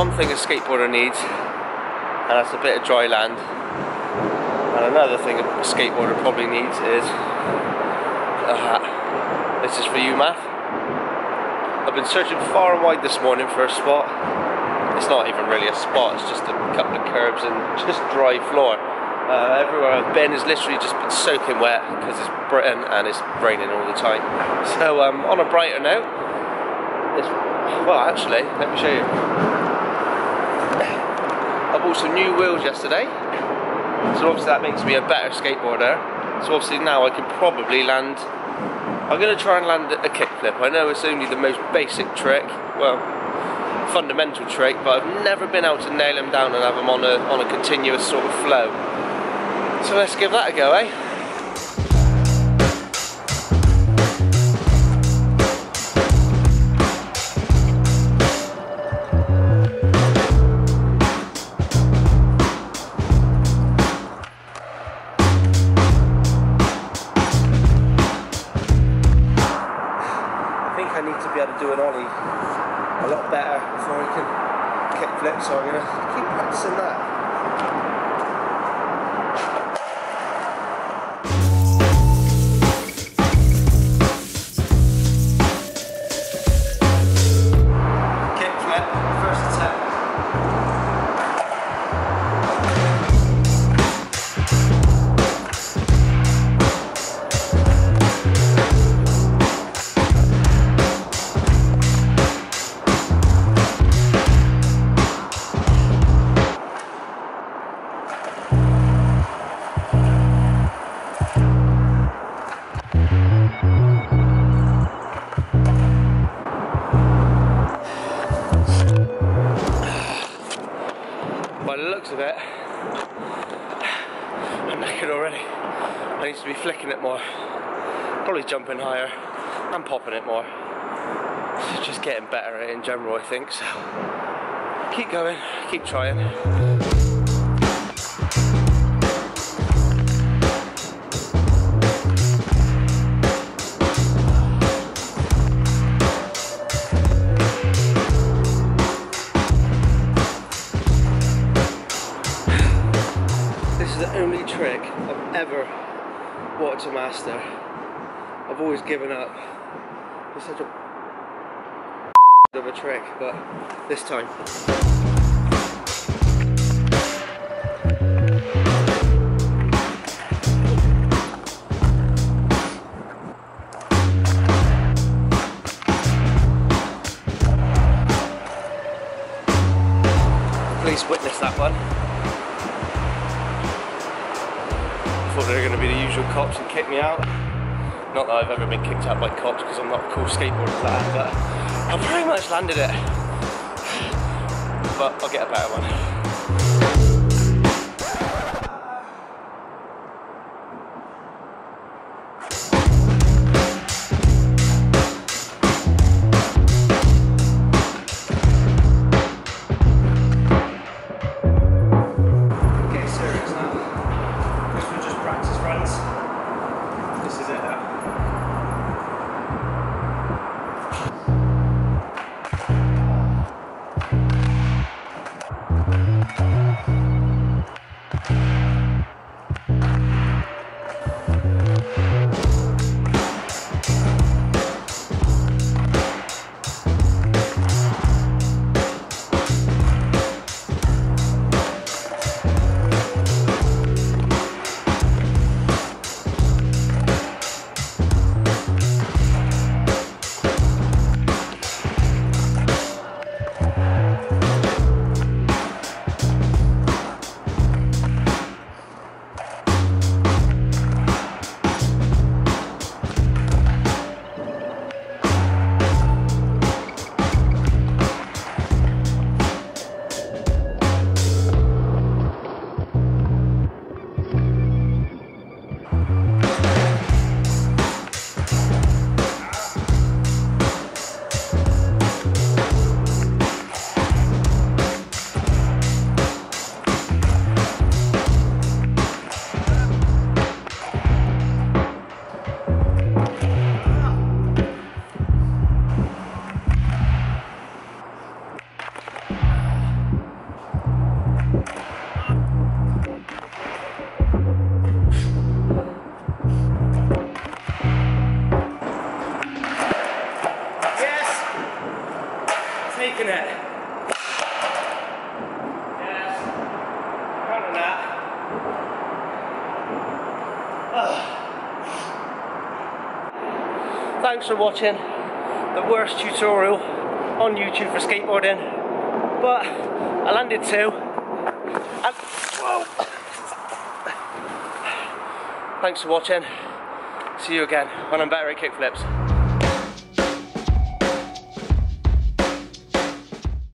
One thing a skateboarder needs, and that's a bit of dry land. And another thing a skateboarder probably needs is a hat. This is for you, Matt. I've been searching far and wide this morning for a spot. It's not even really a spot, it's just a couple of curbs and just dry floor. Uh, everywhere I've been has literally just been soaking wet because it's Britain and it's raining all the time. So um, on a brighter note, well actually, let me show you. I bought some new wheels yesterday, so obviously that makes me a better skateboarder. So obviously now I can probably land, I'm going to try and land a kickflip. I know it's only the most basic trick, well, fundamental trick, but I've never been able to nail them down and have them on a, on a continuous sort of flow. So let's give that a go, eh? A lot better before I can kick kickflip, so I'm going to keep practicing that. The looks of it, I'm knackered already. I need to be flicking it more. Probably jumping higher and popping it more. Just getting better in general, I think. So keep going, keep trying. The only trick I've ever wanted to master. I've always given up. It's such a of a trick, but this time. Police witnessed that one. Thought they were going to be the usual cops and kick me out. Not that I've ever been kicked out by cops because I'm not a cool skateboarder for that, but I pretty much landed it. But I'll get a better one. Making it. Yes. Ah. Thanks for watching the worst tutorial on YouTube for skateboarding. But I landed two. And, whoa. Thanks for watching. See you again when I'm better at kickflips.